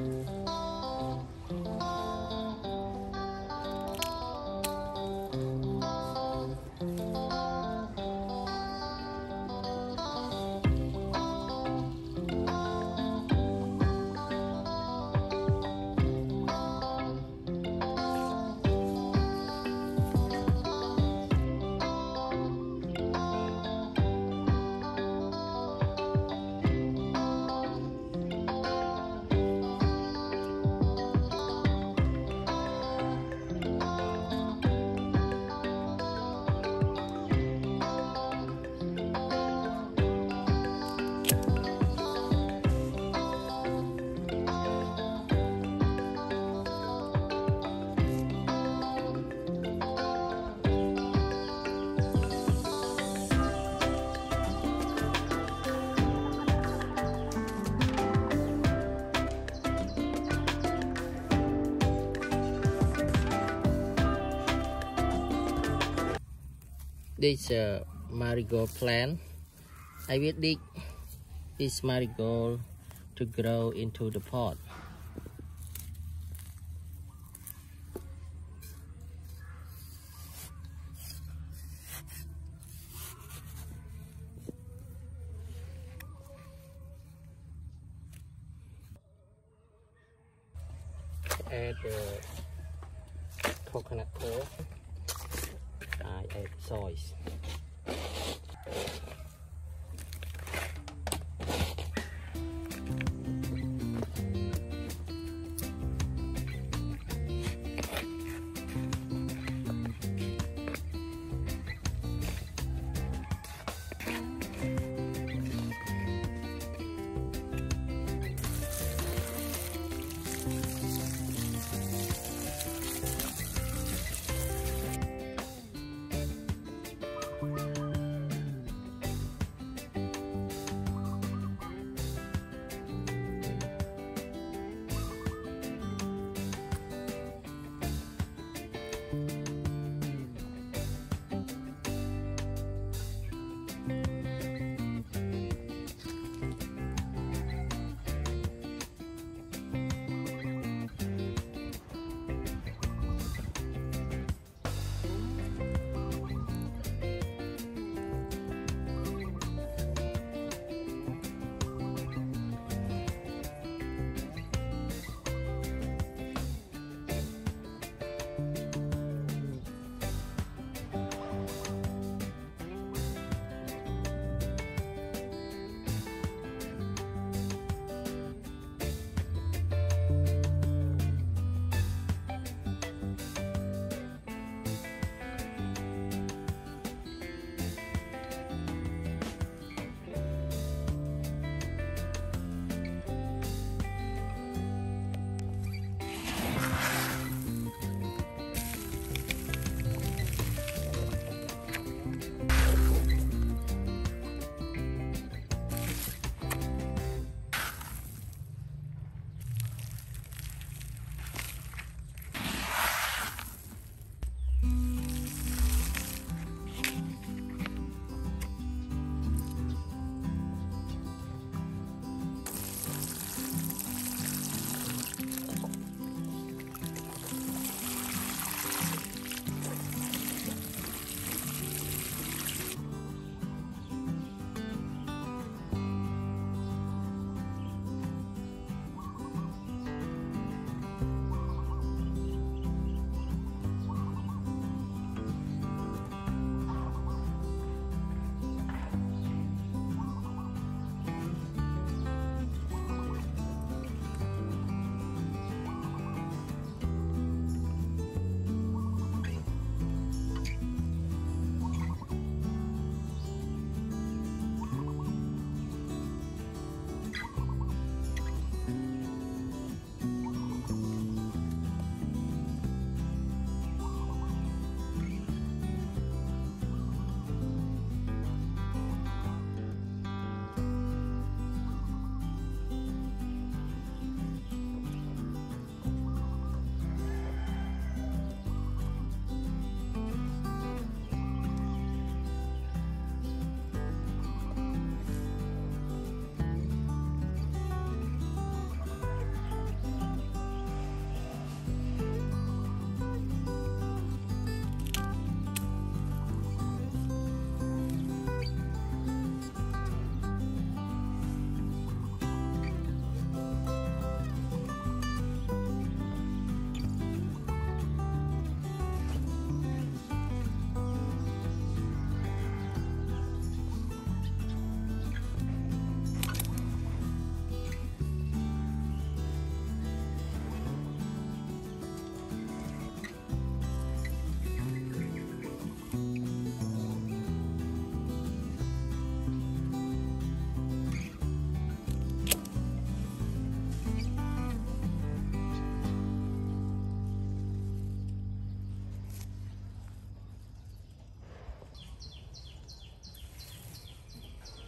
Música this uh, marigold plant. I will dig this marigold to grow into the pot. Add the coconut oil I add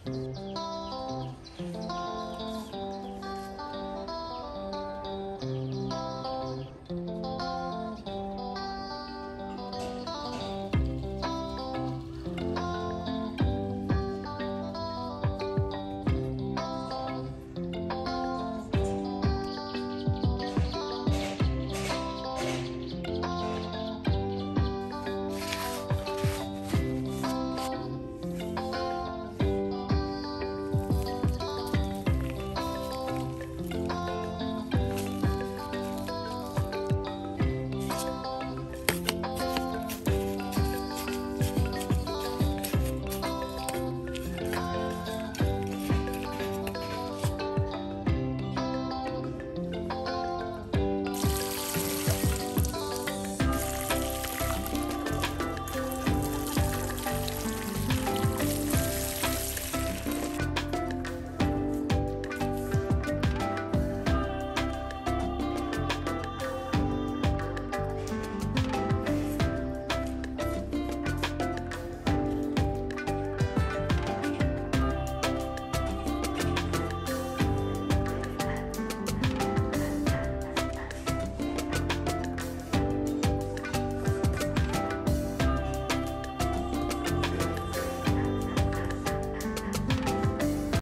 Música